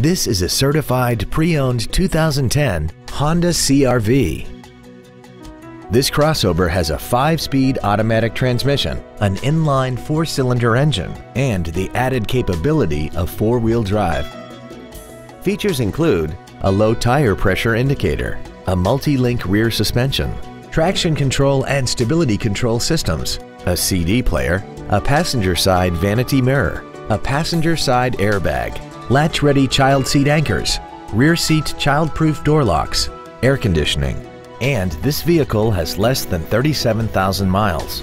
This is a certified pre-owned 2010 Honda CRV. This crossover has a 5-speed automatic transmission, an inline 4-cylinder engine, and the added capability of 4-wheel drive. Features include a low tire pressure indicator, a multi-link rear suspension, traction control and stability control systems, a CD player, a passenger side vanity mirror, a passenger side airbag, latch-ready child seat anchors, rear seat child-proof door locks, air conditioning, and this vehicle has less than 37,000 miles.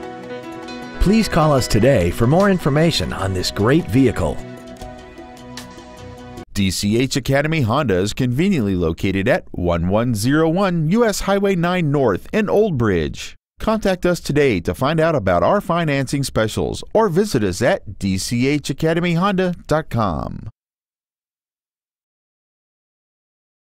Please call us today for more information on this great vehicle. DCH Academy Honda is conveniently located at 1101 US Highway 9 North in Old Bridge. Contact us today to find out about our financing specials or visit us at dchacademyhonda.com.